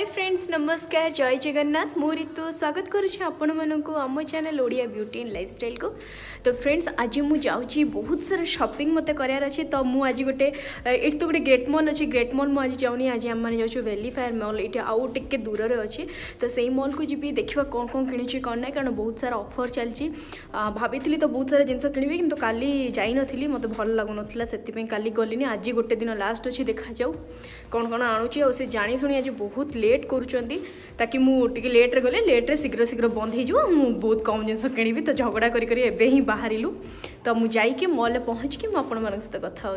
Hi friends नमस्कार जय जगन्नाथ मो ऋतु स्वागत करुच्छे ଆପଣମାନଙ୍କୁ ଆମ ଚ୍ୟାନେଲ୍ ଓଡ଼ିଆ ବ୍ୟୁଟି ଆଣ୍ଡ ଲାଇଫଷ୍ଟାଇଲ୍କୁ ତ ଫ୍ରେଣ୍ଡସ୍ ଆଜି ମୁଁ ଯାଉଛି ବହୁତ ସାରା ସପିଂ ମୋତେ କରିବାର ଅଛି ତ ମୁଁ ଆଜି ଗୋଟେ ଏଠି ତ ଗୋଟେ ଗ୍ରେଟ୍ ମଲ୍ ଅଛି ଗ୍ରେଟ୍ ମଲ୍ ମୁଁ ଆଜି ଯାଉନି ଆଜି ଆମମାନେ ଯାଉଛୁ ଭ୍ୟାଲି ଫାୟାର୍ ମଲ୍ ଏଠି ଆଉ ଟିକେ ଦୂରରେ ଅଛି ତ ସେଇ ମଲ୍କୁ ଯିବି ଦେଖିବା କ'ଣ କ'ଣ କିଣୁଛି କ'ଣ ନାହିଁ କାରଣ ବହୁତ ସାରା ଅଫର୍ ଚାଲିଛି ଭାବିଥିଲି ତ ବହୁତ ସାରା ଜିନିଷ କିଣିବି କିନ୍ତୁ କାଲି ଯାଇନଥିଲି ମୋତେ ଭଲ ଲାଗୁନଥିଲା ସେଥିପାଇଁ କାଲି ଗଲିନି ଆଜି ଗୋଟେ ଦିନ ଲାଷ୍ଟ ଅଛି ଦେଖାଯାଉ कौन कौन आणुच्छे से जाशुनी आज बहुत लेट ताकि मुझे लेट्रे गले लेट्रे शीघ्र शीघ्र बंद हो बहुत कम जिन कि तो झगड़ा कर बाहरलु तो मुझे मल्ले पहुँच के आपण सहित कथा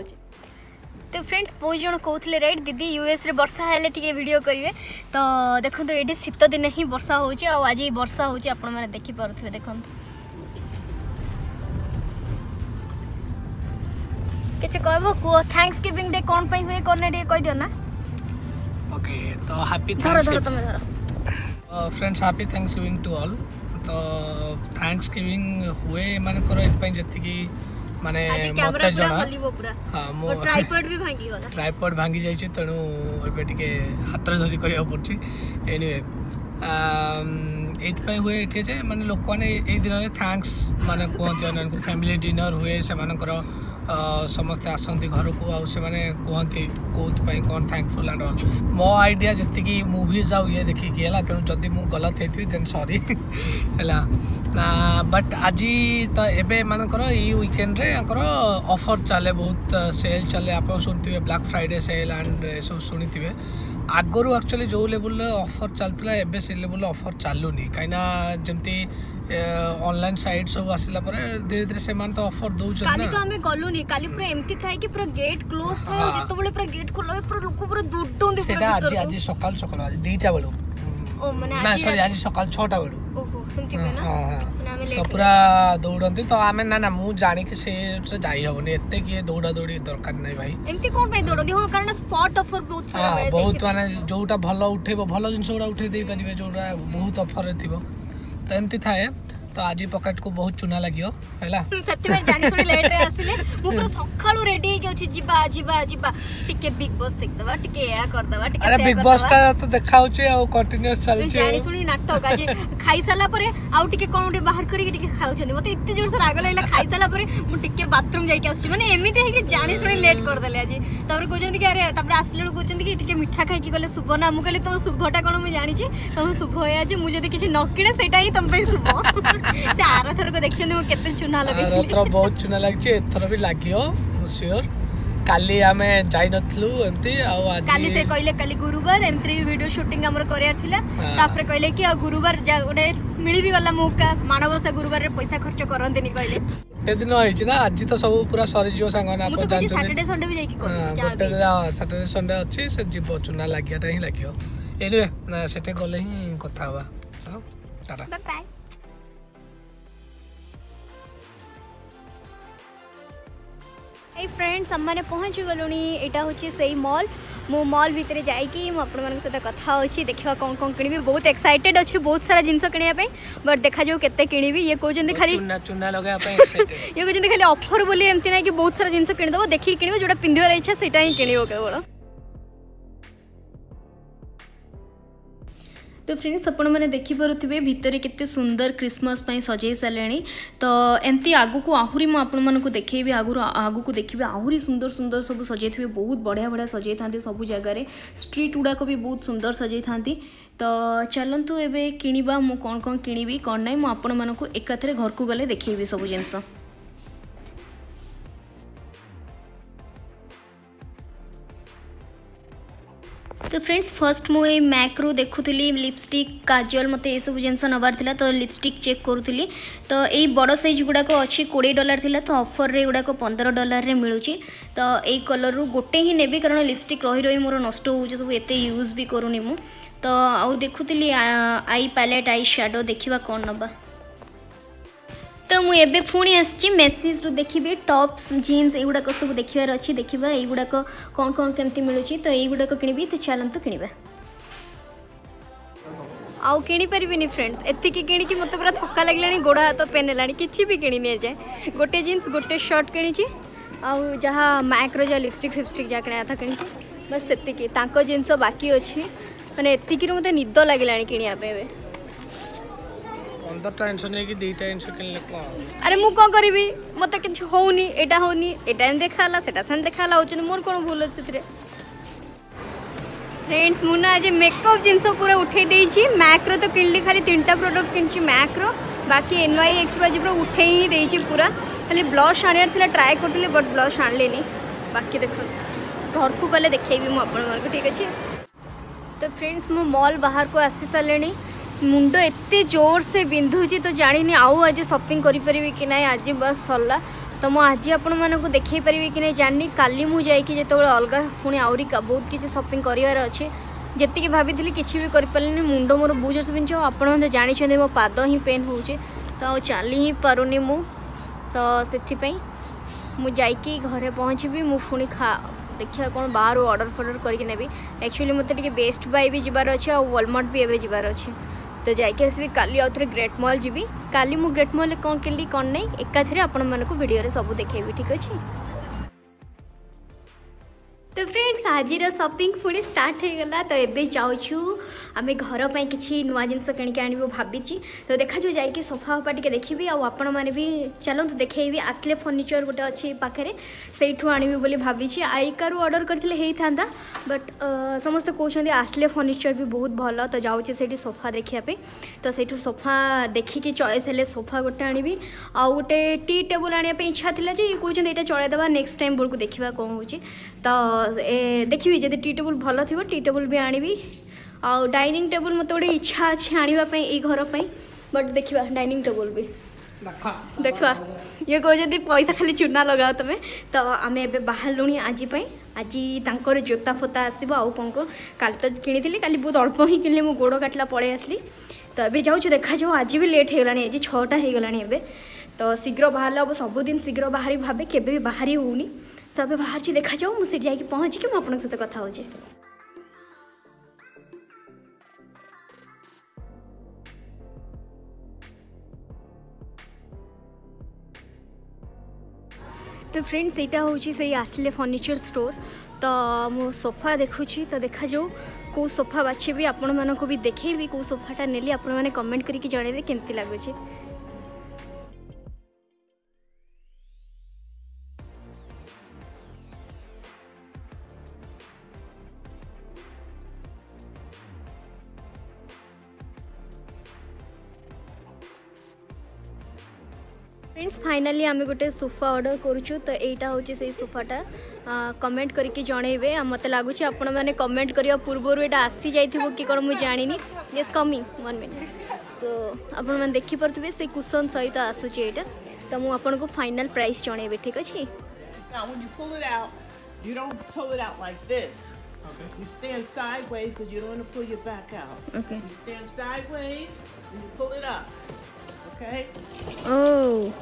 तो फ्रेंड्स बहुत जन कहते रेट दीदी यूएस रे वर्षा है टी भिड करेंगे तो देखो ये शीत दिन ही वर्षा हो आज होपण मैंने देखिपुर थे देखते कि कह थैंक्स गिविंग डे कौन हुए कौन कहीदना ওকে তো হ্যাপি ধরো ধরো তুমি ধরো friends happy thanksgiving to all তো থ্যাঙ্কস গিভিং ହୁଏ ଏମାନଙ୍କର ଏଥିପାଇଁ ଯେତିକି ମାନେ ମତେ ଜଣା ହଁ ମୋ ଟ୍ରାଇପଡ୍ ଭାଙ୍ଗି ଯାଇଛି ତେଣୁ ଏବେ ଟିକେ ହାତରେ ଧରି କରିବାକୁ ପଡ଼ୁଛି ଏନିୱେ ଏଇଥିପାଇଁ ହୁଏ ଏଠି ଯେ ମାନେ ଲୋକମାନେ ଏଇ ଦିନରେ ଥ୍ୟାଙ୍କ୍ସ ମାନେ କୁହନ୍ତି ଅନ୍ୟମାନଙ୍କୁ ଫ୍ୟାମିଲି ଡିନର୍ ହୁଏ ସେମାନଙ୍କର ସମସ୍ତେ ଆସନ୍ତି ଘରକୁ ଆଉ ସେମାନେ କୁହନ୍ତି କେଉଁଥିପାଇଁ କ'ଣ ଥ୍ୟାଙ୍କଫୁଲ୍ ଆଣ୍ଡ ଅଲ୍ ମୋ ଆଇଡ଼ିଆ ଯେତିକି ମୁଭିଜ୍ ଆଉ ଇଏ ଦେଖିକି ହେଲା ତେଣୁ ଯଦି ମୁଁ ଗଲତ ହେଇଥିବି ଦେନ୍ ସରି ହେଲା ବଟ୍ ଆଜି ତ ଏବେ ଏମାନଙ୍କର ଏଇ ୱିକେଣ୍ଡରେ ୟାଙ୍କର ଅଫର୍ ଚାଲେ ବହୁତ ସେଲ୍ ଚାଲେ ଆପଣ ଶୁଣିଥିବେ ବ୍ଲାକ୍ ଫ୍ରାଇଡ଼େ ସେଲ୍ ଆଣ୍ଡ ଏସବୁ ଶୁଣିଥିବେ ଆଗରୁ ଆକ୍ଚୁଆଲି ଯେଉଁ ଲେବୁଲ୍ରେ ଅଫର୍ ଚାଲିଥିଲା ଏବେ ସେ ଲେବୁଲ୍ରେ ଅଫର୍ ଚାଲୁନି କାହିଁକିନା ଯେମିତି অনলাইন সাইট সব আসিলা পরে ধীরে ধীরে সেমানে তো অফার দউছন কালি তো আমি গলুনি কালি পুরো এমতি থাই কি পুরো গেট ক্লোজ থাই যেতবেলে পুরো গেট খোলা হয় পুরো লোক পুরো দুডন্তি সেটা আজি আজি সকাল সকাল আজি 2টা বেলো ও মানে না সরি আজি সকাল 6টা বেলো ওহো সেমতি বে না তো পুরা দৌড়ন্তি তো আমি না না মু জানি কি সেটা যাই হবনি এতে কি দৌড়া দৌড়ি দরকার নাই ভাই এমতি কোন ভাই দৌড়ন্তি হো কারণ স্পট অফার বহুত সারা বহুত মানে যোটা ভালো উঠেব ভালো জিনিস গুড়া উঠে দেই পারিবে যোটা বহুত অফার থিবো तंत्र था तो आज पकेट को बहुत चुना लगियो हैला सत्य में जानी सुनी लेट रे आसीले मु पूरा सखाळु रेडी के छि जिबा जिबा जिबा टिके बिग बॉस देख दवा टिके या कर दवा टिके अरे बिग बॉस ता तो देखाउ छे आ कंटीन्यूअस चल छे जानी सुनी नाटक आज खाई साला परे आउ टिके कोन उठे बाहर करी टिके खाउ छन मते इत्ते जोर से राग लैला खाई साला परे मु टिके बाथरूम जाई के आछी माने एमिते है कि जानी सुनी लेट कर देले आज तबर कोजन कि अरे तबर आसीले कोजन कि टिके मीठा खाई के गले सुबह ना मु कहले तो सुबहटा कोन मु जानी छी तम सुबह है आज मु जदी किछ नकिने सेटा ही तम पे सुबह ତ ଦେଖିଛନ୍ତି ମୁଁ କେତେ ଚୁନା ଲଗେଇଥିଲି ଏଥର ବହୁତ ଚୁନା ଲାଗିଛି ଏଥର ବି ଲାଗିବ ମୁଁ ସିଓର କାଲି ଆମେ ଯାଇନଥିଲୁ ଏମିତି ଆଉ କାଲି ସେ କହିଲେ କାଲି ଗୁରୁବାର ଏମିତି ଭିଡ଼ିଓ ସୁଟିଂ ଆମର କରିବାର ଥିଲା ତାପରେ କହିଲେ କି ଆଉ ଗୁରୁବାର ଗୋଟେ ମିଳିବି ଗଲା ମୌକା ମାଣବସା ଗୁରୁବାରରେ ପଇସା ଖର୍ଚ୍ଚ କରନ୍ତିନି କହିଲେ ଗୋଟେ ଦିନ ହେଇଛି ନା ଆଜି ତ ସବୁ ପୁରା ସରିଯିବ ସାଙ୍ଗମାନେ ଆପଣ ଜାଣିଛନ୍ତି ସାଟର୍ଡେ ସଣ୍ଡେ ବି ଯାଇକି ଗୋଟେ ସାଟର୍ଡେ ସଣ୍ଡେ ଅଛି ସେ ଯିବ ଚୁନା ଲାଗିବାଟା ହିଁ ଲାଗିବ ଏଇନେ ସେଠି ଗଲେ ହିଁ କଥା ହେବା ଟାଟା ବାଏ हाय फ्रेंड्स आम मैंने पहुँचीगलु यहाँ हूँ से मल मु मल भितर जा सहित कथा होगी देखा कौन कौन किणवि बहुत एक्साइटेड अच्छे बहुत सारा जिनस कि बट देखा के ये कौन खाली चुना लगे ये कहते खाली अफर बोली एमती ना कि बहुत सारा जिनस किदेव देखिए किणव जो पिंधार इच्छा से ही केवल তো ফ্রেন্ডস আপনার দেখিপারে ভিতরে কেতে সুন্দর ক্রিসমাস সজাই সারে তো এমতি আগুক আহরি মু আপনার দেখেবি আগুর আগুক দেখবে আহরি সুন্দর সুন্দর সব সজাই থাকবে বহুত বড়িয়া বড়িয়া সজাই থাকে সবু জায়গায় স্ট্রিট গুড়াক বি বহুত সুন্দর সজাই থাকে তো চলতু এবে কিনবা মু কম কম কিনবি কম না আপনার একাথরে ঘরক গেলে দেখেবি সব জিনিস তো ফ্রেন্ডস ফার্স্ট মু এই ম্যাক্রু দেখুলি লিপস্টিক কাজল মতো এইসব জিনিস নেবার লা তো লিপস্টিক চেক করুলি তো এই বড় সাইজ গুড়াক অছি কোড়িয়ে ডলার লা তো অফর্রে এগুড়াক পনেরো ডলারে মিলুচি তো এই কলর গোটে হি নেবি কারণ লিপস্টিক রহি রহি মোর নষ্ট হচ্ছে সব এত ইউজ বি করুনি মু তো আউ দেখুলি আই প্যালেট আই শ্যাডো দেখিবা কোন নবা তো মু এবে পুনি আসছি মেসিজ রু দেখিবি টপস জিন্স এইগুড়াক সব দেখিবার অছি দেখিবা এইগুড়াক কোন কোন কেমতি মিলুচি তো এইগুড়াক কিনিবি তো চলন্তু কিনিবা আউ কিনি পারিবিনি ফ্রেন্ডস এতিকি কিনিকি মতো পুরা থক্কা লাগিলানি গোড়া হাত পেন হেলানি কিছু বি কিনি নিয়ে যায় গোটে জিন্স গোটে সর্ট কিনিছি আউ যাহা ম্যাক্র যা লিপস্টিক ফিপস্টিক যা কিনা কথা কিনিছি বাস সেতিকি তাঙ্ক জিনিস বাকি অছি মানে এতিকি মতো নিদ লাগিলানি কিনিবা পাইবে ପନ୍ଦର ଟାଇନ୍ସ ନେଇକି ଦୁଇ ଟାଇନ୍ସ କିଣିଲେ କ'ଣ ଆରେ ମୁଁ କ'ଣ କରିବି ମୋତେ କିଛି ହେଉନି ଏଇଟା ହେଉନି ଏଇଟା ଏମିତି ଦେଖାହେଲା ସେଟା ସେମିତି ଦେଖାହେଲା ହେଉଛନ୍ତି ମୋର କ'ଣ ଭୁଲ ଅଛି ସେଥିରେ ফ্রেন্ডস মু না আজ মেকআপ জিনিস পুরা উঠাই দিয়েছি ম্যাক্র তো কিনলি খালি তিনটা প্রোডক্ট কিনছি ম্যাক্র বাকি এনওয়াই এক্সপ্রো আজ পুরা উঠাই হি দিয়েছি পুরা খালি ব্লশ আনিবার লা ট্রাই করলে বট ব্লশ আনলেনি বাকি দেখুন ঘরকু গলে দেখাইবি মু আপনার ঠিক আছে তো ফ্রেন্ডস মু মল বাহারকু আসি সারে ମୁଣ୍ଡ ଏତେ ଜୋରସେ ବିନ୍ଧୁଛି ତ ଜାଣିନି ଆଉ ଆଜି ସପିଂ କରିପାରିବି କି ନାହିଁ ଆଜି ବାସ୍ ସରିଲା ତ ମୁଁ ଆଜି ଆପଣମାନଙ୍କୁ ଦେଖାଇ ପାରିବି କି ନାହିଁ ଜାଣିନି କାଲି ମୁଁ ଯାଇକି ଯେତେବେଳେ ଅଲଗା ପୁଣି ଆହୁରି ବହୁତ କିଛି ସପିଂ କରିବାର ଅଛି ଯେତିକି ଭାବିଥିଲି କିଛି ବି କରିପାରିଲିନି ମୁଣ୍ଡ ମୋର ବହୁତ ଜୋରସେ ବିନ୍ଧୁଛି ଆଉ ଆପଣମାନେ ଜାଣିଛନ୍ତି ମୋ ପାଦ ହିଁ ପେନ୍ ହେଉଛି ତ ଆଉ ଚାଲି ହିଁ ପାରୁନି ମୁଁ ତ ସେଥିପାଇଁ ମୁଁ ଯାଇକି ଘରେ ପହଞ୍ଚିବି ମୁଁ ପୁଣି ଖା ଦେଖିବା କ'ଣ ବାହାରୁ ଅର୍ଡ଼ର ଫର୍ଡ଼ର କରିକି ନେବି ଆକ୍ଚୁଆଲି ମୋତେ ଟିକେ ବେଷ୍ଟ ବାଏ ବି ଯିବାର ଅଛି ଆଉ ୱାଲମାର୍ଟ ବି ଏବେ ଯିବାର ଅଛି ତ ଯାଇକି ଆସିବି କାଲି ଆଉ ଥରେ ଗ୍ରେଟ୍ ମଲ୍ ଯିବି କାଲି ମୁଁ ଗ୍ରେଟ୍ ମଲ୍ରେ କ'ଣ କିଣିଲି କ'ଣ ନାହିଁ ଏକାଥରେ ଆପଣମାନଙ୍କୁ ଭିଡ଼ିଓରେ ସବୁ ଦେଖାଇବି ଠିକ୍ ଅଛି तो फ्रेंड्स आज सपिंग पुणी स्टार्ट होगा तो ये जाऊँ आम घर पर कि नुआ जिनस कि आणु तो देखा जाइए सोफा फफा टी देखी आपण मैंने भी चलत तो आसले फर्णिचर गोटे अच्छे पाखे से आणवी भाई आईकारु अर्डर करते था बट समस्ते कहते आसले फर्णिचर भी बहुत भल तो जाऊँचे से सोफा देखापी तो सही सोफा देखिकी चयस है सोफा गोटे आ गए टी टेबुल आने इच्छा था जे ये कहते यहाँ नेक्स्ट टाइम बेलू देखा कौन हो ତ ଦେଖିବି ଯଦି ଟି ଟେବୁଲ୍ ଭଲ ଥିବ ଟି ଟେବୁଲ୍ ବି ଆଣିବି ଆଉ ଡାଇନିଂ ଟେବୁଲ୍ ମୋତେ ଗୋଟେ ଇଚ୍ଛା ଅଛି ଆଣିବା ପାଇଁ ଏଇ ଘର ପାଇଁ ବଟ୍ ଦେଖିବା ଡାଇନିଂ ଟେବୁଲ୍ ବି ଦେଖିବା ଇଏ କହୁଛନ୍ତି ପଇସା ଖାଲି ଚୁନା ଲଗାଅ ତୁମେ ତ ଆମେ ଏବେ ବାହାରିଲୁଣି ଆଜି ପାଇଁ ଆଜି ତାଙ୍କର ଜୋତା ଫୋତା ଆସିବ ଆଉ କ'ଣ କ'ଣ କାଲି ତ କିଣିଥିଲି କାଲି ବହୁତ ଅଳ୍ପ ହିଁ କିଣିଲି ମୁଁ ଗୋଡ଼ କାଟିଲା ପଳେଇ ଆସିଲି ତ ଏବେ ଯାଉଛୁ ଦେଖାଯାଉ ଆଜି ବି ଲେଟ୍ ହେଇଗଲାଣି ଆଜି ଛଅଟା ହେଇଗଲାଣି ଏବେ ତ ଶୀଘ୍ର ବାହାରିଲେ ହେବ ସବୁଦିନ ଶୀଘ୍ର ବାହାରି ଭାବେ କେବେ ବି ବାହାରି ହେଉନି তবে বাহারছি দেখা যাও মু সেটি যাই পৌঁছিকি মু আপনার সাথে কথা হচ্ছে তো ফ্রেন্ডস এইটা হচ্ছে সেই আসলে ফর্নিচর স্টোর তো মু সোফা দেখুছি তো দেখা যাও কেউ সোফা বাছিবি আপনার মানুষ দেখেবি কেউ সোফাটা নেলি আপনার কমেন্ট করি জনাইবে কেমতি লাগুছে फ्रेंड्स फाइनाली आम गोटे सोफा अर्डर करुचु तो यहीटा हूँ से सोफाटा कमेंट करके जनइबे मत लगुच आपण मैंने कमेंट करवा पूर्व ये आसी जाइए कि कौन मुझे जानी यस कमिंग वन मिनट तो आपण से कुसन सहित आसूच यहाँ तो मुझे फाइनाल प्राइस जनइबे ठीक अच्छे Okay. You stand sideways because you don't want to pull your back out. Okay. You stand sideways and you pull it up. Okay. Oh.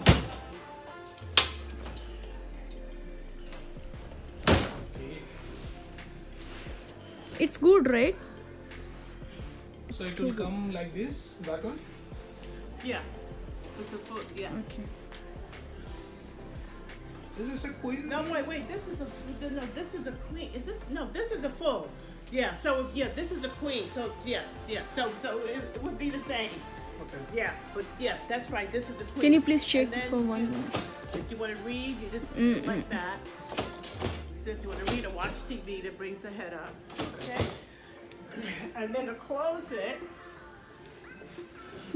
It's good, right? So it's it will good. come like this, that one? Yeah. So it's a foot, yeah. Okay. Is this a queen? No, wait, wait. This is a no. This is a queen. Is this no? This is a full. Yeah. So yeah, this is a queen. So yeah, yeah. So so it, it would be the same. Okay. Yeah, but yeah, that's right. This is the quick. Can you please check for one? You, if you want to read, you just mm -mm. like that. So if you want to read or watch TV, that brings the head up. Okay. and then to close it.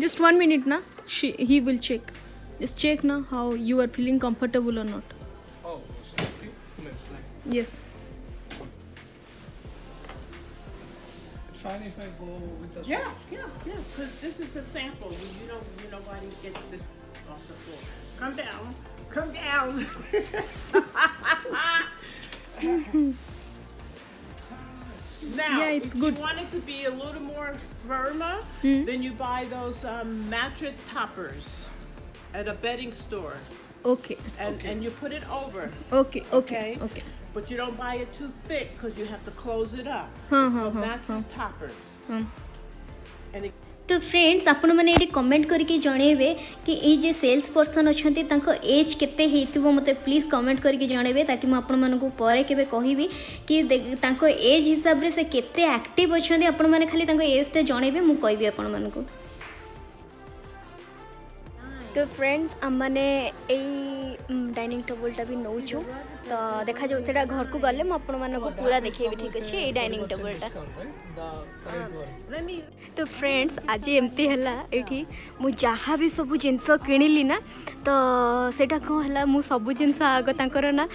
Just one minute, na. She he will check. Just check now how you are feeling comfortable or not. Oh, it's like Yes. fine if I go with the Yeah, yeah, yeah. Because this is a sample. You don't, you know gets this off the floor. Come down. Come down. now, yeah, if good. you want it to be a little more firmer, mm. then you buy those um, mattress toppers at a bedding store. Okay. And, okay. and you put it over. Okay, okay, okay. okay. but you don't buy it too thick because you have to close it up. Hmm, हाँ हाँ hmm. toppers. Hmm. and it तो friends आपण मैंने ये comment करके जनइबे कि ये sales person अच्छा एज के मत प्लीज कमेंट करके जनइबे ताकि मुझे के कह कि एज हिसाब से केते आक्ट अच्छा आपण मैंने खाली एजटा जनइबे मुझे कहबी आपण मानक तो फ्रेंड्स आम मैंने डाइनिंग टेबुलटा भी नौ ତ ଦେଖାଯାଉ ସେଇଟା ଘରକୁ ଗଲେ ମୁଁ ଆପଣମାନଙ୍କୁ ପୁରା ଦେଖେଇବି ଠିକ୍ ଅଛି ଏଇ ଡାଇନିଂ ଟେବୁଲ୍ଟା ତ ଫ୍ରେଣ୍ଡସ୍ ଆଜି ଏମିତି ହେଲା ଏଇଠି ମୁଁ ଯାହା ବି ସବୁ ଜିନିଷ କିଣିଲି ନା ତ ସେଇଟା କ'ଣ ହେଲା ମୁଁ ସବୁ ଜିନିଷ ଆଗ ତାଙ୍କର ନା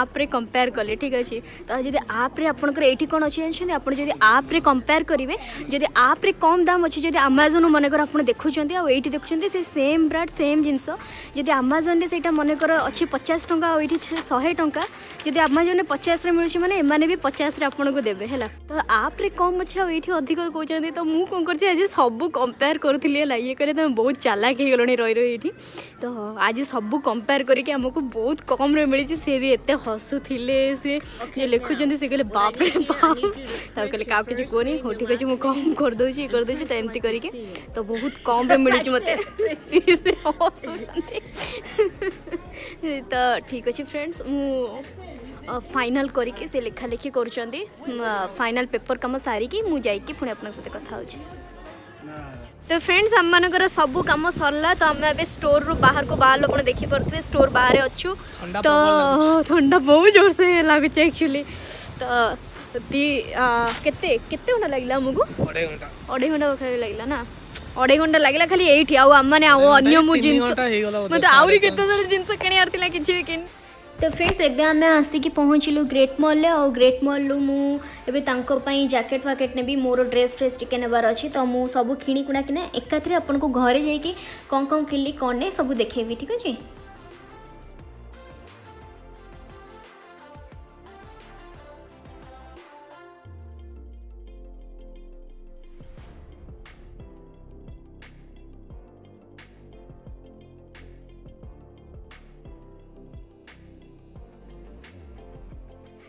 ଆପ୍ରେ କମ୍ପେୟାର୍ କଲି ଠିକ୍ ଅଛି ତ ଯଦି ଆପ୍ରେ ଆପଣଙ୍କର ଏଇଠି କ'ଣ ଅଛି ଜାଣିଛନ୍ତି ଆପଣ ଯଦି ଆପ୍ରେ କମ୍ପେୟାର୍ କରିବେ ଯଦି ଆପ୍ରେ କମ୍ ଦାମ୍ ଅଛି ଯଦି ଆମାଜନ୍ ମନେକର ଆପଣ ଦେଖୁଛନ୍ତି ଆଉ ଏଇଠି ଦେଖୁଛନ୍ତି ସେ ସେମ୍ ବ୍ରାଣ୍ଡ ସେମ୍ ଜିନିଷ ଯଦି ଆମାଜନ୍ରେ ସେଇଟା ମନେକର ଅଛି ପଚାଶ ଟଙ୍କା ଆଉ ଏଇଠି ଶହେ ଟଙ୍କା टाँचा जी आम जो पचास मिलू मैंने मैंने भी पचास आपको देवे है तो आप्रे कम अच्छे ये अधिक कौन तो मुझ कौन कर सब कंपेयर करूली है ये कहे तुम बहुत चालाक हो गलोनी रही रही ये तो आज सब कंपेयर करके आमको बहुत कम रे मिली सी भी एत हसुले सी लिखुं से कहे बापरे बाप कह का कहनी हो ठीक अच्छे मुझे कम करदे करदे तो एमती करके तो बहुत कम रे मिली मत हसुच तो ठीक अच्छे फ्रेंड्स मुझ फाइनाल करके से लेखा लेखी कर फाइनाल पेपर कम सारिकी मुझे पुणी आप सहित कथा तो फ्रेंड्स आम मर सब कम सरला तो आम ए स्टोर रु बाहर को बाहर आप देखिपे स्टोर बाहर अच्छु तो थंडा बहुत जोर से लगुच एक्चुअली तो दी केते केते घंटा लगला आमको अढ़ाई घंटा अढ़ाई घंटा पाखे लगला ना अढ़ाई घंटा लगला खाली एठी आउ आम मैंने अन्य मु जिन मतलब आहरी केते जिन किणी कि तो फ्रेंड्स एवं आम आसिक पहुँचल ग्रेट मल और ग्रेट मल मु जैकेट फैकेट ने मोर ड्रेस फ्रेस टी नेबार अच्छी तो मुझे सब कुणा किना एकाथर आपको घरे जाकि कौन कौन किली कौन नहीं सब देखेबी ठीक अच्छे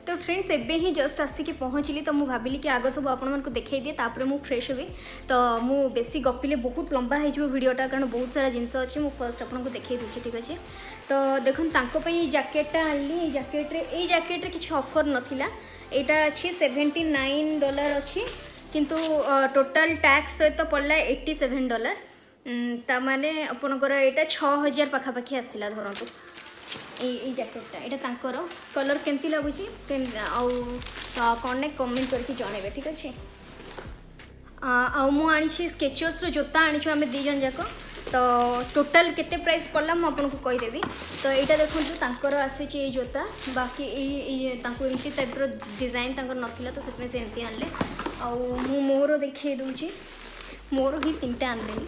তো ফ্রেন্ডস এবে ହିଁ ଜଷ୍ଟ ଆସିକି ପହଞ୍ଚିଲି ତ ମୁଁ ଭାବିଲି କି ଆଗ ସବୁ ଆପଣମାନଙ୍କୁ ଦେଖାଇ ଦିଏ ତାପରେ ମୁଁ ଫ୍ରେଶ୍ ହେବି ତ ମୁଁ ବେଶୀ ଗପିଲେ ବହୁତ ଲମ୍ବା ହେଇଯିବ ଭିଡ଼ିଓଟା କାରଣ ବହୁତ ସାରା ଜିନିଷ ଅଛି ମୁଁ ଫାର୍ଷ୍ଟ ଆପଣଙ୍କୁ ଦେଖାଇ ଦେଉଛି ଠିକ୍ ଅଛି ତ ଦେଖନ୍ତୁ ତାଙ୍କ ପାଇଁ ଜ୍ୟାକେଟ୍ଟା ଆଣିଲି ଏଇ ଜ୍ୟାକେଟ୍ରେ ଏଇ ଜ୍ୟାକେଟ୍ରେ କିଛି ଅଫର୍ ନଥିଲା ଏଇଟା ଅଛି ସେଭେଣ୍ଟି ନାଇନ୍ ଡଲାର ଅଛି କିନ୍ତୁ ଟୋଟାଲ୍ ଟ୍ୟାକ୍ସ ସହିତ ପଡ଼ିଲା ଏଇଟି ସେଭେନ୍ ଡଲାର ତା ମାନେ ଆପଣଙ୍କର ଏଇଟା ଛଅ ହଜାର ପାଖାପାଖି ଆସିଲା ଧରନ୍ତୁ ଏଇ ଏଇ ଜ୍ୟାକେଟ୍ଟା ଏଇଟା ତାଙ୍କର କଲର୍ କେମିତି ଲାଗୁଛି ଆଉ କ'ଣ ନା କମେଣ୍ଟ କରିକି ଜଣାଇବେ ଠିକ୍ ଅଛି ଆଉ ମୁଁ ଆଣିଛି ସ୍କେଚର୍ସର ଜୋତା ଆଣିଛୁ ଆମେ ଦୁଇ ଜଣ ଯାକ ତ ଟୋଟାଲ୍ କେତେ ପ୍ରାଇସ୍ ପଡ଼ିଲା ମୁଁ ଆପଣଙ୍କୁ କହିଦେବି ତ ଏଇଟା ଦେଖନ୍ତୁ ତାଙ୍କର ଆସିଛି ଏଇ ଜୋତା ବାକି ଏଇ ତାଙ୍କୁ ଏମିତି ଟାଇପ୍ର ଡିଜାଇନ୍ ତାଙ୍କର ନଥିଲା ତ ସେଥିପାଇଁ ସେ ଏମିତି ଆଣିଲେ ଆଉ ମୁଁ ମୋର ଦେଖାଇ ଦେଉଛି ମୋର ହିଁ ତିନିଟା ଆଣିଲେନି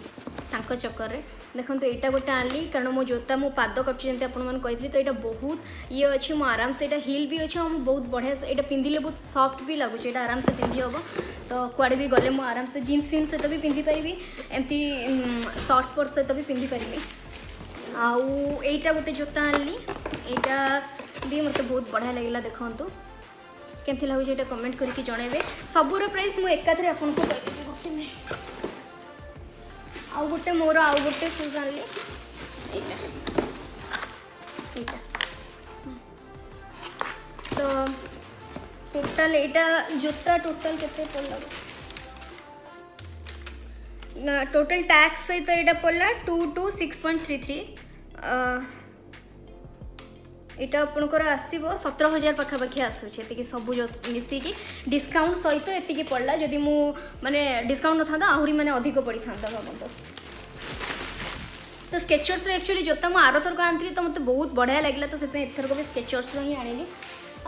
चक्कर में देखो यहाँ गोटे आनली कारण मो जोता मो पाद कटी आपली तो ये बहुत ये अच्छे मुझे आराम से यहाँ हिल भी अच्छे बहुत बढ़िया ये पिंधिले बहुत सफ्ट भी लगुच आराम से पिंधि हम तो कुआ भी गले मुझे आराम से जीन्स फिन्स सहित भी पिंधि पारि एमती सर्टस फर्ट सहित भी पिंधि पारि आईटा गोटे जोता आनली या भी मतलब बहुत बढ़िया लगे देखो कमेंट करके जनइबे सबुर प्राइस मुझे एकाथे आपको कहते आऊटे मेज आणली टोटाल एटा जोता टोटाल केला टोटाल टॅक्स सहित एटा पडला टू तो एटा पडला 226.33 अ এটা আপনার আসব সতের হাজার পাখাপাখি আসুছে এটি সবু মিশিকি ডিসকাউন্ট সহিত এটি পড়লা যদি মু মানে ডিসকাউন্ট নথান্তা আহরি মানে অধিক পড়ি থাকা ভাবত তো স্কেচর্সর একচুয়ালি জোতা মু আর থরক আনি তো মতো বহুত বড়িয়া লাগিলা তো সেই এথরক বি স্কেচর্সর হি আনিলি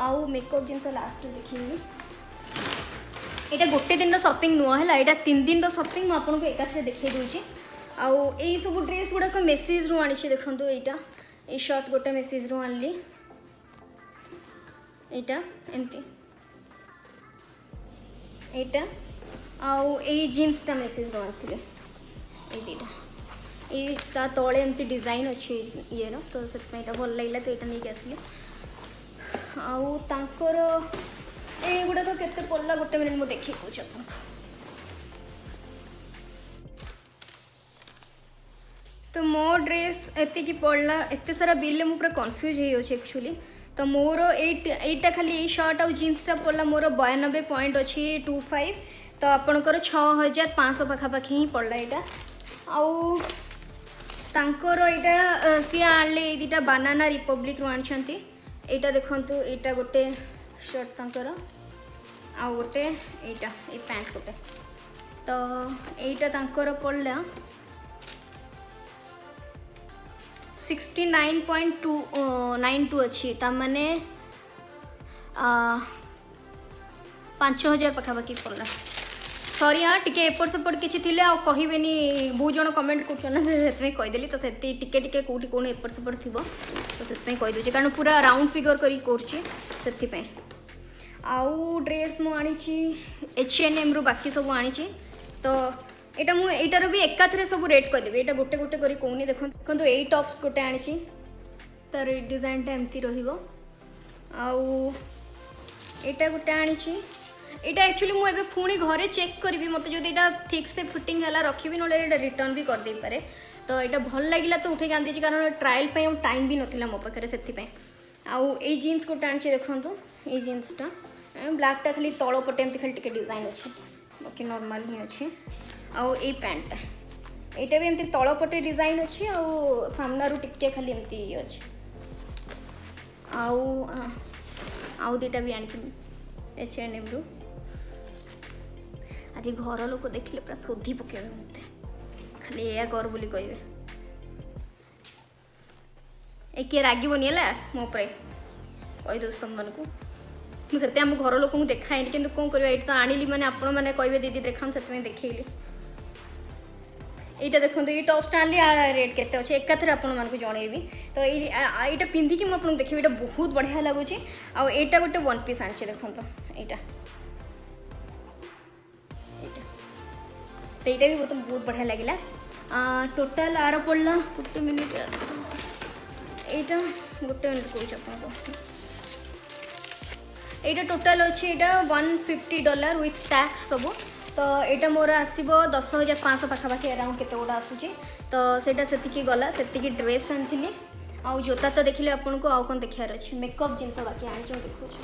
আউ মেকআপ জিনিস লাস্ট দেখিলি এটা গোটে দিন সপিং নুহ হল এটা তিন দিন সপিং মু আপনার একাথে দেখাই দেছি আউ এই সব ড্রেস গুড়া মেসেজ রু আনিছি দেখুন এইটা এই সর্ট গোটে মেসেজ রু আনলি এইটা এমতি এইটা আউ এই জিন্সটা মেসেজ রু আনলে এই দুইটা এই তা তলে এমতি ডিজাইন অছি ইয়ের তো সেপাই এটা ভাল লাগিলা তো এটা নিয়ে আসলি আউ তাঁকর এইগুড়াক কেতে পড়লা গোটে মিনিট মু দেখি কৌছি আপনার ତ ମୋ ଡ୍ରେସ୍ ଏତିକି ପଡ଼ିଲା ଏତେ ସାରା ବିଲ୍ରେ ମୁଁ ପୁରା କନଫ୍ୟୁଜ୍ ହେଇଯାଉଛି ଆକ୍ଚୁଆଲି ତ ମୋର ଏଇ ଏଇଟା ଖାଲି ଏଇ ସର୍ଟ ଆଉ ଜିନ୍ସଟା ପଡ଼ିଲା ମୋର ବୟାନବେ ପଏଣ୍ଟ ଅଛି ଟୁ ଫାଇଭ୍ ତ ଆପଣଙ୍କର ଛଅ ହଜାର ପାଞ୍ଚଶହ ପାଖାପାଖି ହିଁ ପଡ଼ିଲା ଏଇଟା ଆଉ ତାଙ୍କର ଏଇଟା ସିଏ ଆଣିଲେ ଏଇ ଦୁଇଟା ବାନାନା ରିପବ୍ଲିକ୍ରୁ ଆଣିଛନ୍ତି ଏଇଟା ଦେଖନ୍ତୁ ଏଇଟା ଗୋଟେ ସର୍ଟ ତାଙ୍କର ଆଉ ଗୋଟେ ଏଇଟା ଏଇ ପ୍ୟାଣ୍ଟ ଗୋଟେ ତ ଏଇଟା ତାଙ୍କର ପଡ଼ିଲା sixty nine point two nine two अच्छी ताने ପାଞ୍ଚ ହଜାର ପାଖାପାଖି ପଡ଼ିଲା ସରି ହଁ ଟିକେ ଏପଟ ସେପଟ କିଛି ଥିଲେ ଆଉ କହିବେନି ବହୁତ ଜଣ କମେଣ୍ଟ କରୁଛନ୍ତି ନା ସେଥିପାଇଁ କହିଦେଲି ତ ସେତି ଟିକେ ଟିକେ କେଉଁଠି କେଉଁଠି ଏପଟ ସେପଟ ଥିବ ତ ସେଥିପାଇଁ କହିଦେଉଛି କାରଣ ପୁରା ରାଉଣ୍ଡ ଫିଗର କରିକି କରୁଛି ସେଥିପାଇଁ ଆଉ ଡ୍ରେସ୍ ମୁଁ ଆଣିଛି ଏଚ୍ ଏନ୍ ଏମ୍ରୁ ବାକି ସବୁ ଆଣିଛି ତ এটা ମୁଁ ଏଇଟାର ବି ଏକାଥରେ ସବୁ ରେଟ୍ କରିଦେବି ଏଇଟା ଗୋଟେ ଗୋଟେ କରି କହୁନି ଦେଖନ୍ତୁ ଦେଖନ୍ତୁ ଏଇ ଟପ୍ସ ଗୋଟେ ଆଣିଛି ତାର ଏଇ ଡିଜାଇନଟା ଏମିତି ରହିବ ଆଉ ଏଇଟା ଗୋଟେ ଆଣିଛି ଏଇଟା ଆକ୍ଚୁଆଲି ମୁଁ ଏବେ ପୁଣି ଘରେ ଚେକ୍ କରିବି ମୋତେ ଯଦି ଏଇଟା ଠିକ୍ସେ ଫିଟିଂ ହେଲା ରଖିବି ନହେଲେ ଏଇଟା ରିଟର୍ଣ୍ଣ ବି କରିଦେଇପାରେ ତ ଏଇଟା ଭଲ ଲାଗିଲା ତ ଉଠେଇକି ଆଣିଦେଇଛି କାରଣ ଟ୍ରାଏଲ୍ ପାଇଁ ଆଉ ଟାଇମ୍ ବି ନଥିଲା ମୋ ପାଖରେ ସେଥିପାଇଁ ଆଉ ଏଇ ଜିନ୍ସ ଗୋଟେ ଆଣିଛି ଦେଖନ୍ତୁ ଏଇ ଜିନ୍ସଟା ବ୍ଲାକ୍ଟା ଖାଲି ତଳ ପଟେ ଏମିତି ଖାଲି ଟିକେ ଡିଜାଇନ୍ ଅଛି ବାକି ନର୍ମାଲ୍ ହିଁ ଅଛି ଆଉ ଏଇ ପ୍ୟାଣ୍ଟଟା ଏଇଟା ବି ଏମିତି ତଳ ପଟେ ଡିଜାଇନ୍ ଅଛି ଆଉ ସାମ୍ନାରୁ ଟିକେ ଖାଲି ଏମିତି ଇଏ ଅଛି ଆଉ ଆଉ ଦୁଇଟା ବି ଆଣିଛି ଏଚ୍ ଏଣ୍ଡ ଏମ୍ରୁ ଆଜି ଘର ଲୋକ ଦେଖିଲେ ପୁରା ଶୋଧି ପକାଇବେ ମୋତେ ଖାଲି ଏଇଆ କର ବୋଲି କହିବେ ଏ କିଏ ରାଗିବନି ହେଲା ମୋ ଉପରେ କହିଦେଉଛି ତମମାନଙ୍କୁ ମୁଁ ସେଥିପାଇଁ ଆମ ଘର ଲୋକଙ୍କୁ ଦେଖାଏନି କିନ୍ତୁ କ'ଣ କରିବା ଏଇଠି ତ ଆଣିଲି ମାନେ ଆପଣମାନେ କହିବେ ଦିଦି ଦେଖାନ୍ତୁ ସେଥିପାଇଁ ଦେଖେଇଲି এইটা দেখুন এই টପ୍ସଟା ଆଣିଲି ଆ ରେଟ୍ କେତେ ଅଛି ଏକାଥରେ ଆପଣମାନଙ୍କୁ ଜଣେଇବି ତ ଏଇ ଏଇଟା ପିନ୍ଧିକି ମୁଁ ଆପଣଙ୍କୁ ଦେଖେଇବି ଏଇଟା ବହୁତ ବଢ଼ିଆ ଲାଗୁଛି ଆଉ ଏଇଟା ଗୋଟେ ୱାନ୍ ପିସ୍ ଆଣିଛି ଦେଖନ୍ତୁ ଏଇଟା ଏଇଟା ତ ଏଇଟା ବି ମୋତେ ବହୁତ ବଢ଼ିଆ ଲାଗିଲା ଟୋଟାଲ୍ ଆର ପଡ଼ିଲା ଗୋଟେ ମିନିଟ୍ ଏଇଟା ଗୋଟେ ମିନିଟ୍ କହୁଛି ଆପଣଙ୍କୁ এইটা টোটাল হচ্ছে এটা one fifty dollar with tax সবু তো এটা ମୋର ଆସିବ ଦଶ ହଜାର ପାଞ୍ଚଶହ ପାଖାପାଖି ଆରାଉଣ୍ଡ କେତେ ଗୁଡ଼ା ଆସୁଛି ତ ସେଇଟା ସେତିକି ଗଲା ସେତିକି ଡ୍ରେସ୍ ଆଣିଥିଲି ଆଉ ଜୋତା ତ ଦେଖିଲେ ଆପଣଙ୍କୁ ଆଉ କ'ଣ ଦେଖିବାର ଅଛି ମେକଅପ୍ ଜିନିଷ ବାକି ଆଣିଛୁ ଦେଖୁଛୁ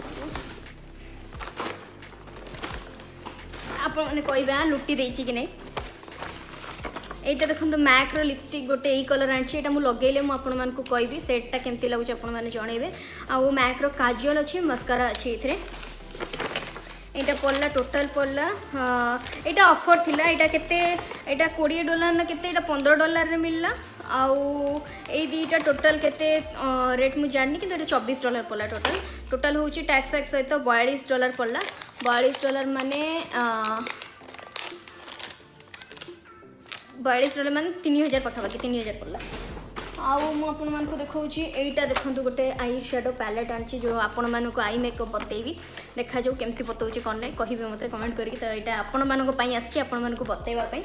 ଆପଣମାନେ କହିବେ ଆ ଲୁଟି ଦେଇଛି କି ନାହିଁ এইটা দেখুন ম্যাক্র লিপস্টিক গোটে এই কলর আনছি এটা মু লগাইলে মু আপনার কবি সেটটা কেমতি লাগুছে আপনার জনাইবে আ ম্যাক্র কাজল অছি মস্কারা অছি এতে ଏଇଟା ପଡ଼ିଲା ଟୋଟାଲ୍ ପଡ଼ିଲା ଏଇଟା ଅଫର୍ ଥିଲା ଏଇଟା କେତେ ଏଇଟା କୋଡ଼ିଏ ଡଲାର ନା କେତେ ଏଇଟା ପନ୍ଦର ଡଲାରରେ ମିଳିଲା ଆଉ ଏଇ ଦୁଇଟା ଟୋଟାଲ୍ କେତେ ରେଟ୍ ମୁଁ ଜାଣିନି କିନ୍ତୁ ଏଇଟା ଚବିଶ ଡଲାର ପଡ଼ିଲା ଟୋଟାଲ୍ ଟୋଟାଲ୍ ହେଉଛି ଟ୍ୟାକ୍ସ ଫ୍ୟାକ୍ସ ସହିତ ବୟାଳିଶ ଡଲାର ପଡ଼ିଲା ବୟାଳିଶ ଡଲାର ମାନେ ବୟାଳିଶ ଡଲାର ମାନେ ତିନି ହଜାର ପାଖାପାଖି ତିନି ହଜାର ପଡ଼ିଲା ଆଉ ମୁଁ ଆପଣମାନଙ୍କୁ ଦେଖାଉଛି ଏଇଟା ଦେଖନ୍ତୁ ଗୋଟେ ଆଇ ସ୍ୟାଡ଼ୋ ପ୍ୟାଲେଟ୍ ଆଣିଛି ଯେଉଁ ଆପଣମାନଙ୍କୁ ଆଇ ମେକଅପ୍ ବତେଇବି ଦେଖାଯାଉ କେମିତି ବତଉଛି କ'ଣ ନାହିଁ କହିବେ ମୋତେ କମେଣ୍ଟ କରିକି ତ ଏଇଟା ଆପଣମାନଙ୍କ ପାଇଁ ଆସିଛି ଆପଣମାନଙ୍କୁ ବତେଇବା ପାଇଁ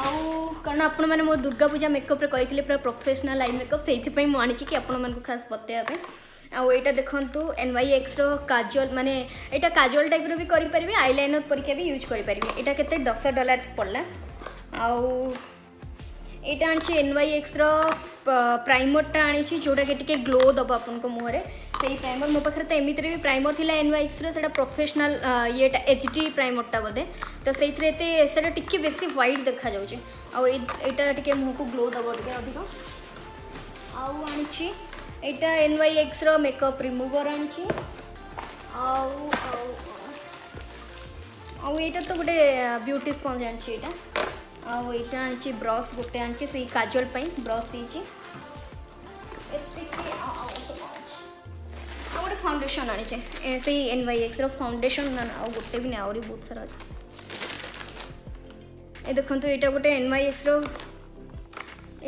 ଆଉ କାରଣ ଆପଣମାନେ ମୋର ଦୁର୍ଗା ପୂଜା ମେକଅପ୍ରେ କହିଥିଲେ ପୁରା ପ୍ରଫେସନାଲ୍ ଆଇ ମେକଅପ୍ ସେଇଥିପାଇଁ ମୁଁ ଆଣିଛି କି ଆପଣମାନଙ୍କୁ ଖାସ୍ ବତେଇବା ପାଇଁ ଆଉ ଏଇଟା ଦେଖନ୍ତୁ ଏନ୍ ୱାଇ ଏକ୍ସର କାଜୁଆଲ ମାନେ ଏଇଟା କାଜୁଆଲ ଟାଇପ୍ର ବି କରିପାରିବେ ଆଇଲାଇନର୍ ପରିକା ବି ୟୁଜ୍ କରିପାରିବେ ଏଇଟା କେତେ ଦଶ ଡଲାର ପଡ଼ିଲା ଆଉ ଏଇଟା ଆଣିଛି ଏନ୍ ୱାଇ ଏକ୍ସର ପ୍ରାଇମରଟା ଆଣିଛି ଯେଉଁଟାକି ଟିକେ ଗ୍ଲୋ ଦେବ ଆପଣଙ୍କ ମୁହଁରେ ସେଇ ପ୍ରାଇମର ମୋ ପାଖରେ ତ ଏମିତିରେ ବି ପ୍ରାଇମର ଥିଲା ଏନ୍ ୱାଇ ଏକ୍ସର ସେଇଟା ପ୍ରଫେସନାଲ୍ ଇଏଟା ଏଚ୍ ଡି ପ୍ରାଇମରଟା ବୋଧେ ତ ସେଇଥିରେ ଏତେ ସେଇଟା ଟିକେ ବେଶୀ ହ୍ୱାଇଟ୍ ଦେଖାଯାଉଛି ଆଉ ଏଇଟା ଟିକେ ମୁହଁକୁ ଗ୍ଲୋ ଦେବ ଟିକେ ଅଧିକ ଆଉ ଆଣିଛି ଏଇଟା ଏନ୍ ୱାଇ ଏକ୍ସର ମେକଅପ୍ ରିମୁଭର୍ ଆଣିଛି ଆଉ ଆଉ ଆଉ ଏଇଟା ତ ଗୋଟେ ବ୍ୟୁଟି ସ୍ପଞ୍ଜ ଆଣିଛି ଏଇଟା ଆଉ ଏଇଟା ଆଣିଛି ବ୍ରସ୍ ଗୋଟେ ଆଣିଛି ସେଇ କାଜଲ ପାଇଁ ବ୍ରସ୍ ଦେଇଛି ଏତିକି ଆଉ ଗୋଟେ ଫାଉଣ୍ଡେସନ୍ ଆଣିଛି ସେଇ ଏନ୍ ୱାଇ ଏକ୍ସର ଫାଉଣ୍ଡେସନ୍ ଆଉ ଗୋଟେ ବି ନାହିଁ ଆହୁରି ବହୁତ ସାରା ଅଛି ଏ ଦେଖନ୍ତୁ ଏଇଟା ଗୋଟେ ଏନ୍ ୱାଇ ଏକ୍ସର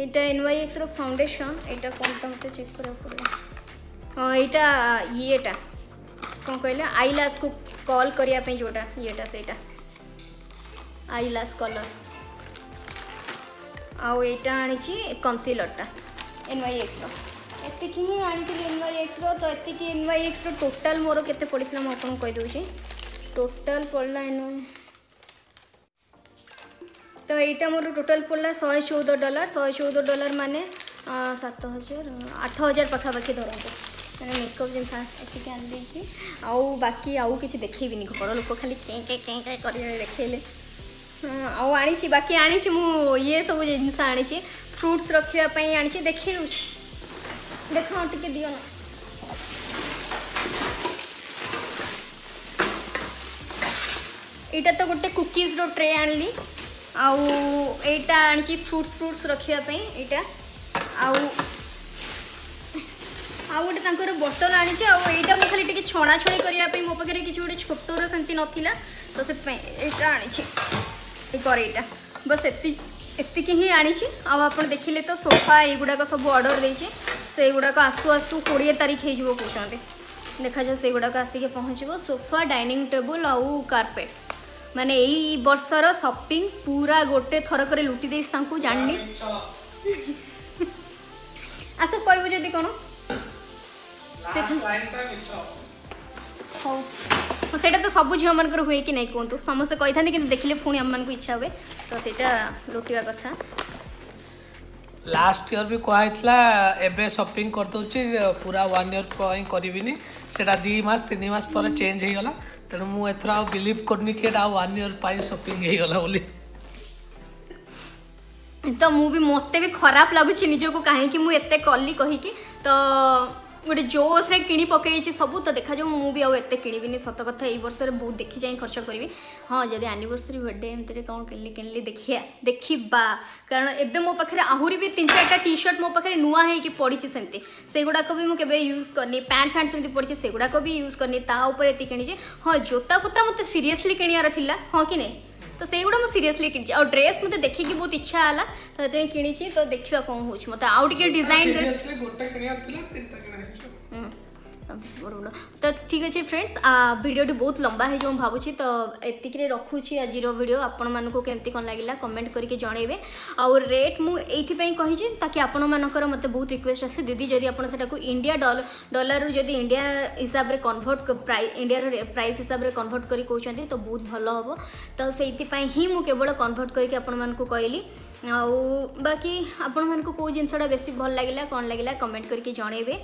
ଏଇଟା ଏନ୍ ୱାଇ ଏକ୍ସର ଫାଉଣ୍ଡେସନ୍ ଏଇଟା କ'ଣଟା ମୋତେ ଚେକ୍ କରିବାକୁ ପଡ଼ିବ ହଁ ଏଇଟା ଇଏଟା କ'ଣ କହିଲେ ଆଇଲାସ୍କୁ କଲ୍ କରିବା ପାଇଁ ଯେଉଁଟା ଇଏଟା ସେଇଟା ଆଇଲାସ୍ କଲର୍ ଆଉ ଏଇଟା ଆଣିଛି କନସିଲର୍ଟା ଏନ୍ୱାଇଏକ୍ସର ଏତିକି ହିଁ ଆଣିଥିଲି ଏନ୍ୱାଇଏକ୍ସର ତ ଏତିକି ଏନ୍ୱାଇଏକ୍ସର ଟୋଟାଲ୍ ମୋର କେତେ ପଡ଼ିଥିଲା ମୁଁ ଆପଣଙ୍କୁ କହିଦେଉଛି ଟୋଟାଲ୍ ପଡ଼ିଲା ଏନ୍ୱାଇ ତ ଏଇଟା ମୋର ଟୋଟାଲ୍ ପଡ଼ିଲା ଶହେ ଚଉଦ ଡଲାର ଶହେ ଚଉଦ ଡଲାର ମାନେ ସାତ ହଜାର ଆଠ ହଜାର ପାଖାପାଖି ଧରନ୍ତୁ ମାନେ ମେକଅପ୍ ଜିନିଷ ଏତିକି ଆଣିଦେଇଛି ଆଉ ବାକି ଆଉ କିଛି ଦେଖେଇବିନି ଘର ଲୋକ ଖାଲି କେଁ କେଁ କେଁ କେଁ କରିବେ ଦେଖେଇଲେ ଆଉ ଆଣିଛି ବାକି ଆଣିଛି ମୁଁ ଇଏ ସବୁ ଜିନିଷ ଆଣିଛି ଫ୍ରୁଟ୍ସ ରଖିବା ପାଇଁ ଆଣିଛି ଦେଖି ଦେଉଛି ଦେଖ ଟିକେ ଦିଅ ନା ଏଇଟା ତ ଗୋଟେ କୁକିଜ୍ର ଟ୍ରେ ଆଣିଲି ଆଉ ଏଇଟା ଆଣିଛି ଫ୍ରୁଟ୍ସ ଫ୍ରୁଟ୍ସ ରଖିବା ପାଇଁ ଏଇଟା ଆଉ ଆଉ ଗୋଟେ ତାଙ୍କର ବୋତଲ ଆଣିଛି ଆଉ ଏଇଟା ମୁଁ ଖାଲି ଟିକେ ଛଣାଛଣି କରିବା ପାଇଁ ମୋ ପାଖରେ କିଛି ଗୋଟେ ଛୋଟର ସେମିତି ନଥିଲା ତ ସେଥିପାଇଁ ଏଇଟା ଆଣିଛି कर बस एक आनी आपड़ देखिले तो सोफा युवा सब अर्डर देगुड़ाक आसू आसू कोड़े तारीख हो देखा से गुड़ाक आसिक पहुँच सोफा डाइनिंग टेबुल आउ कारपेट मान यर्षर सपिंग पूरा गोटे थर कर लुटी जानी आस कह जी कौन हाँ ସେଇଟା ତ ସବୁ ଝିଅମାନଙ୍କର ହୁଏ କି ନାହିଁ କୁହନ୍ତୁ ସମସ୍ତେ କହିଥାନ୍ତି କିନ୍ତୁ ଦେଖିଲେ ପୁଣି ଆମମାନଙ୍କୁ ଇଚ୍ଛା ହୁଏ ତ ସେଇଟା ଲୁଟିବା କଥା ଲାଷ୍ଟ ଇୟର ବି କୁହା ହେଇଥିଲା ଏବେ ସପିଂ କରିଦେଉଛି ପୁରା ୱାନ୍ ଇୟର ପାଇଁ କରିବିନି ସେଇଟା ଦୁଇ ମାସ ତିନି ମାସ ପରେ ଚେଞ୍ଜ ହେଇଗଲା ତେଣୁ ମୁଁ ଏଥର ଆଉ ବିଲିଭ୍ କରୁନି କି ଏଇଟା ଆଉ ୱାନ୍ ଇୟର ପାଇଁ ସପିଂ ହେଇଗଲା ବୋଲି ତ ମୁଁ ବି ମୋତେ ବି ଖରାପ ଲାଗୁଛି ନିଜକୁ କାହିଁକି ମୁଁ ଏତେ କଲି କହିକି ତ ଗୋଟେ ଜୋସ୍ରେ କିଣି ପକାଇଛି ସବୁ ତ ଦେଖାଯାଉ ମୁଁ ବି ଆଉ ଏତେ କିଣିବିନି ସତ କଥା ଏଇ ବର୍ଷରେ ବହୁତ ଦେଖି ଯାଇ ଖର୍ଚ୍ଚ କରିବି ହଁ ଯଦି ଆନିଭର୍ସରୀ ବର୍ଥଡ଼େ ଏମିତିରେ କ'ଣ କିଣିଲି କିଣିଲି ଦେଖିବା ଦେଖିବା କାରଣ ଏବେ ମୋ ପାଖରେ ଆହୁରି ବି ତିନି ଚାରିଟା ଟି ସର୍ଟ ମୋ ପାଖରେ ନୂଆ ହେଇକି ପଡ଼ିଛି ସେମିତି ସେଗୁଡ଼ାକ ବି ମୁଁ କେବେ ୟୁଜ୍ କରିନି ପ୍ୟାଣ୍ଟ ଫ୍ୟାଣ୍ଟ ସେମିତି ପଡ଼ିଛି ସେଗୁଡ଼ାକ ବି ୟୁଜ୍ କରିନି ତା ଉପରେ ଏତିକି କିଣିଛି ହଁ ଜୋତା ଫୋତା ମୋତେ ସିରିୟସଲି କିଣିବାର ଥିଲା ହଁ କି ନାହିଁ ତ ସେଇଗୁଡ଼ା ମୁଁ ସିରିୟସଲି କିଣିଛି ଆଉ ଡ୍ରେସ୍ ମୋତେ ଦେଖିକି ବହୁତ ଇଚ୍ଛା ହେଲା ତ ସେଥିପାଇଁ କିଣିଛି ତ ଦେଖିବା କ'ଣ ହେଉଛି ମୋତେ ଆଉ ଟିକେ ଡିଜାଇନ୍ তো ঠিক আছে ফ্রেন্ডস ভিডিওটি বহুত লম্বা হয়ে যাও ভাবুছি তো এতিকরে রখুছি আজির ভিডিও আপন মানুষ কেমতি কম লাগিলা কমেন্ট করিকি জনাইবে আউ রেট মু এইথিপাই কহিছি তাকে আপন মানকর মতে বহুত রিকোয়েস্ট আসে দিদি যদি আপন সেটাকু ইন্ডিয়া ডলার যদি ইন্ডিয়া হিসাবে কনভর্ট প্রাইস ইন্ডিয়ার প্রাইস হিসাবে কনভর্ট করি কৌছেন তো বহুত ভালো হব তো সেইপাই হি মু কেবল কনভর্ট করিকি আপন মানুষ কইলি ଆଉ ବାକି ଆପଣମାନଙ୍କୁ କେଉଁ ଜିନିଷଟା ବେଶୀ ଭଲ ଲାଗିଲା କ'ଣ ଲାଗିଲା କମେଣ୍ଟ କରିକି ଜଣାଇବେ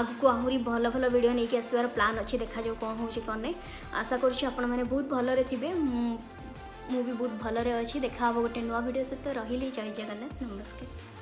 ଆଗକୁ ଆହୁରି ଭଲ ଭଲ ଭିଡ଼ିଓ ନେଇକି ଆସିବାର ପ୍ଲାନ୍ ଅଛି ଦେଖାଯାଉ କ'ଣ ହେଉଛି କ'ଣ ନାହିଁ ଆଶା କରୁଛି ଆପଣମାନେ ବହୁତ ଭଲରେ ଥିବେ ମୁଁ ବି ବହୁତ ଭଲରେ ଅଛି ଦେଖା ହେବ ଗୋଟେ ନୂଆ ଭିଡ଼ିଓ ସହିତ ରହିଲି ଜୟ ଜଗନ୍ନାଥ ନମସ୍କାର